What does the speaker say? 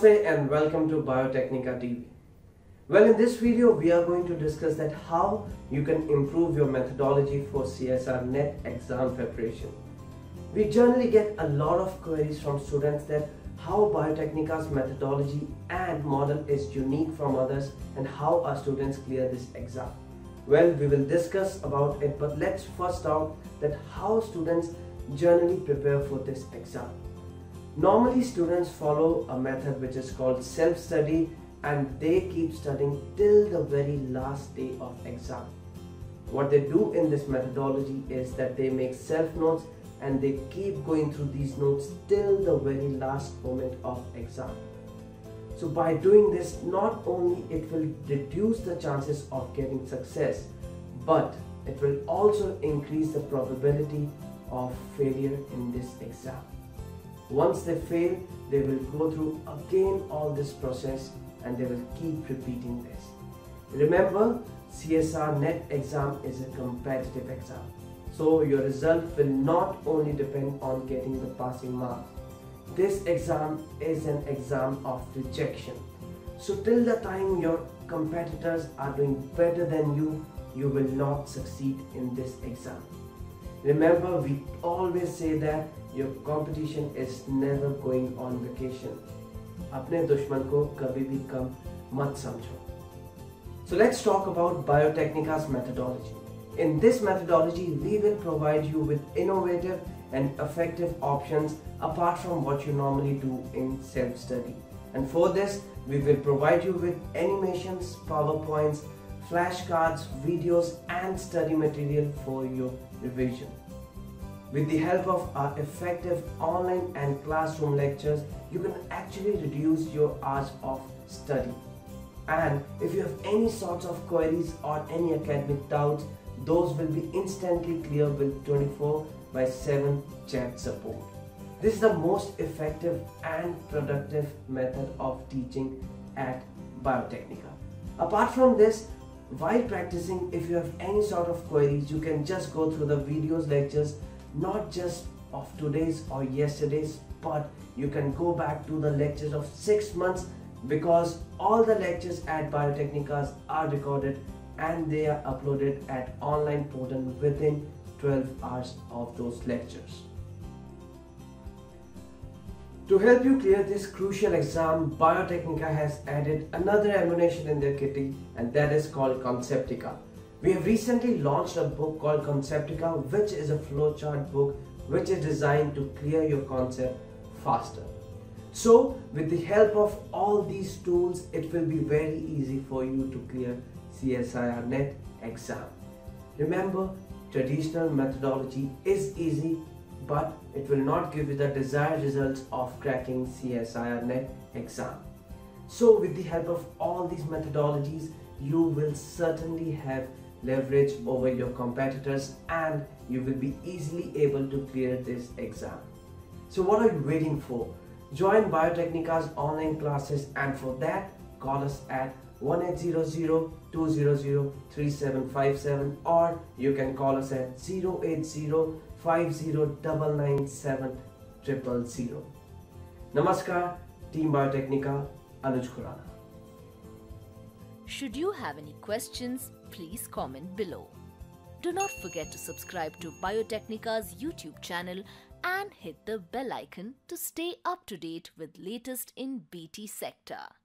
Namaste and welcome to Biotecnika TV. Well, in this video, we are going to discuss that how you can improve your methodology for CSIR NET exam preparation. We generally get a lot of queries from students that how Biotecnika's methodology and model is unique from others and how our students clear this exam. Well, we will discuss about it, but let's first talk that how students generally prepare for this exam. Normally students follow a method which is called self-study and they keep studying till the very last day of exam. What they do in this methodology is that they make self-notes and they keep going through these notes till the very last moment of exam. So by doing this, not only it will reduce the chances of getting success, but it will also increase the probability of failure in this exam. Once they fail, they will go through again all this process and they will keep repeating this. Remember, CSIR NET exam is a competitive exam. So your result will not only depend on getting the passing mark. This exam is an exam of rejection. So till the time your competitors are doing better than you, you will not succeed in this exam. Remember, we always say that your competition is never going on vacation. अपने दुश्मन को कभी भी कम मत समझो. So let's talk about Biotecnika's methodology. In this methodology, we will provide you with innovative and effective options apart from what you normally do in self-study. And for this, we will provide you with animations, PowerPoints, flashcards, videos and study material for your revision. With the help of our effective online and classroom lectures, you can actually reduce your hours of study. And if you have any sorts of queries or any academic doubts, those will be instantly clear with 24 by 7 chat support. This is the most effective and productive method of teaching at Biotecnika. Apart from this, while practicing, if you have any sort of queries, you can just go through the videos, lectures, not just of today's or yesterday's, but you can go back to the lectures of six months because all the lectures at Biotecnikas are recorded and they are uploaded at online portal within 12 hours of those lectures. To help you clear this crucial exam, Biotecnika has added another ammunition in their kitty and that is called Conceptica. We have recently launched a book called Conceptica which is a flowchart book which is designed to clear your concept faster. So with the help of all these tools, it will be very easy for you to clear CSIR NET exam. Remember, traditional methodology is easy but it will not give you the desired results of cracking CSIR NET exam. So with the help of all these methodologies, you will certainly have leverage over your competitors and you will be easily able to clear this exam. So what are you waiting for? Join Biotecnika's online classes and for that call us at 1800-200-3757 or you can call us at 080 50997 Namaskar, Team Biotecnika, Anuj Khurana. Should you have any questions, please comment below. Do not forget to subscribe to Biotecnika's YouTube channel and hit the bell icon to stay up to date with latest in BT sector.